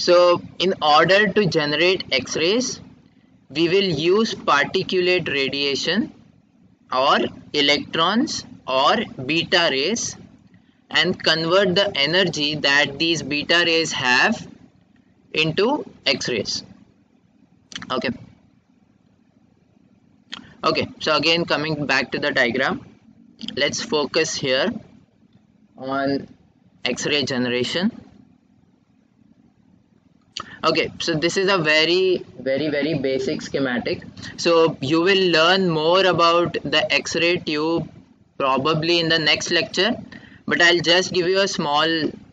So in order to generate X-rays, we will use particulate radiation or electrons or beta rays and convert the energy that these beta rays have into X-rays. Okay. Okay, so again coming back to the diagram, let's focus here on X-ray generation okay so this is a very very very basic schematic. So you will learn more about the x-ray tube probably in the next lecture but I'll just give you a small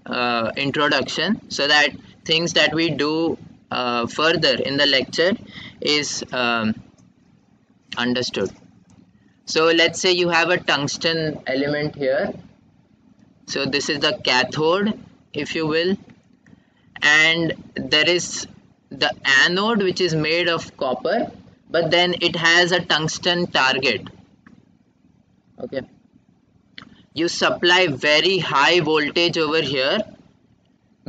uh, introduction so that things that we do uh, further in the lecture is um, understood. So let's say you have a tungsten element here. So this is the cathode if you will and there is the anode which is made of copper but then it has a tungsten target. Okay. You supply very high voltage over here.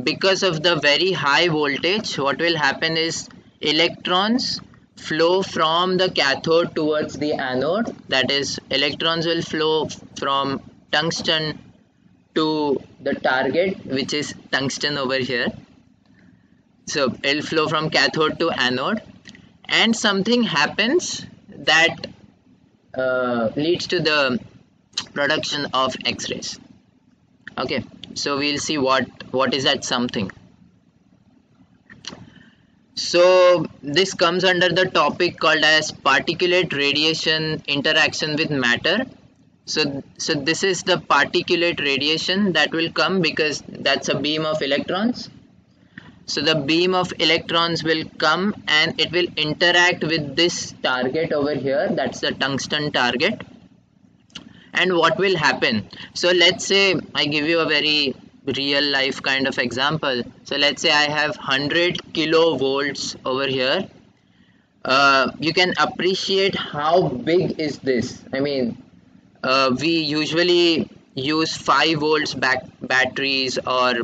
Because of the very high voltage what will happen is electrons flow from the cathode towards the anode. That is electrons will flow from tungsten to the target which is tungsten over here so it'll flow from cathode to anode. And something happens that uh, leads to the production of x-rays. Okay so we'll see what what is that something. So this comes under the topic called as particulate radiation interaction with matter. So so this is the particulate radiation that will come because that's a beam of electrons so the beam of electrons will come and it will interact with this target over here. That's the tungsten target. And what will happen? So let's say I give you a very real life kind of example. So let's say I have 100 kilovolts over here. Uh, you can appreciate how big is this. I mean uh, we usually use 5 volts back batteries or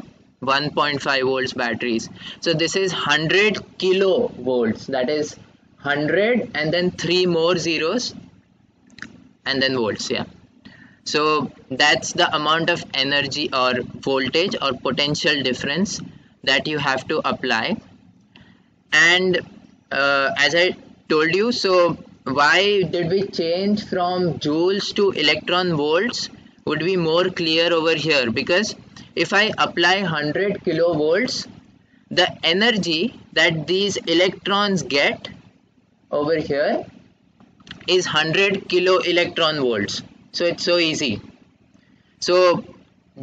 1.5 volts batteries. So this is 100 kilovolts that is 100 and then three more zeros and then volts yeah. So that's the amount of energy or voltage or potential difference that you have to apply. And uh, as I told you so why did we change from joules to electron volts would be more clear over here because if I apply 100 kilovolts the energy that these electrons get over here is 100 kilo electron volts. So it's so easy. So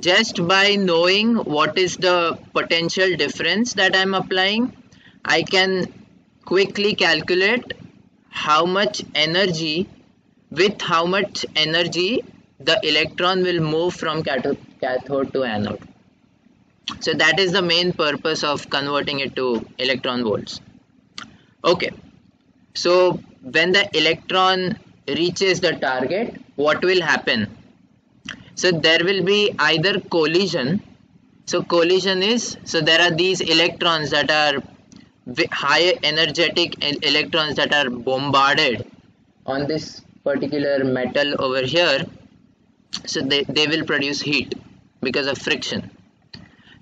just by knowing what is the potential difference that I'm applying I can quickly calculate how much energy with how much energy the electron will move from cathode cathode to anode. So that is the main purpose of converting it to electron volts. Okay. So when the electron reaches the target what will happen? So there will be either collision. So collision is so there are these electrons that are high energetic electrons that are bombarded on this particular metal over here. So they, they will produce heat because of friction.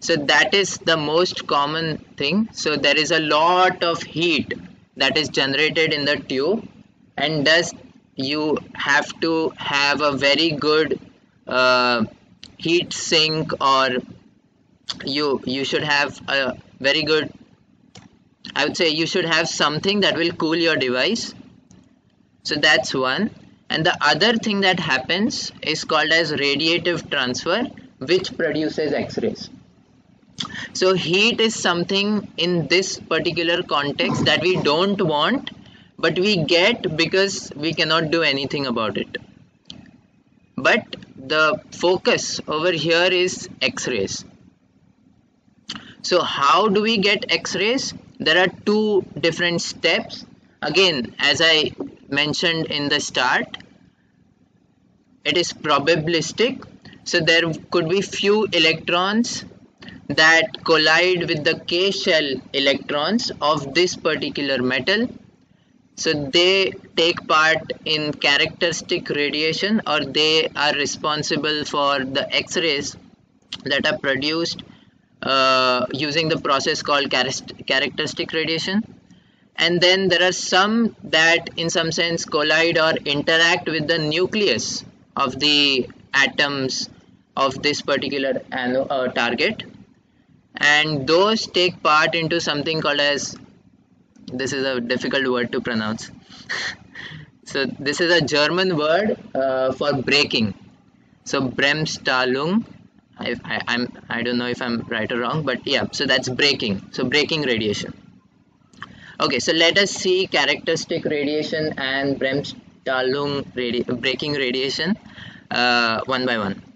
So that is the most common thing. So there is a lot of heat that is generated in the tube and thus you have to have a very good uh, heat sink or you you should have a very good I would say you should have something that will cool your device. So that's one. And the other thing that happens is called as radiative transfer which produces x-rays. So heat is something in this particular context that we don't want but we get because we cannot do anything about it. But the focus over here is x-rays. So how do we get x-rays? There are two different steps. Again as I mentioned in the start it is probabilistic so there could be few electrons that collide with the K shell electrons of this particular metal. So they take part in characteristic radiation or they are responsible for the X-rays that are produced uh, using the process called characteristic radiation and then there are some that in some sense collide or interact with the nucleus of the atoms of this particular uh, target. And those take part into something called as this is a difficult word to pronounce. So this is a German word uh, for braking. So Bremsstrahlung I, I, I'm I don't know if I'm right or wrong but yeah so that's braking. So braking radiation. Okay so let us see characteristic radiation and Bremsstrahlung radi braking radiation uh, one by one